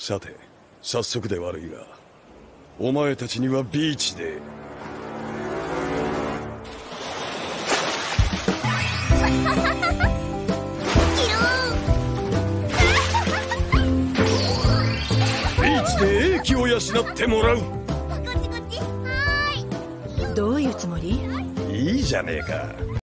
さて早速で悪いがお前たちにはビーチで。ビーチで英気を養ってもらう。こっちこっち。はーい。どういうつもり？いいじゃねえか。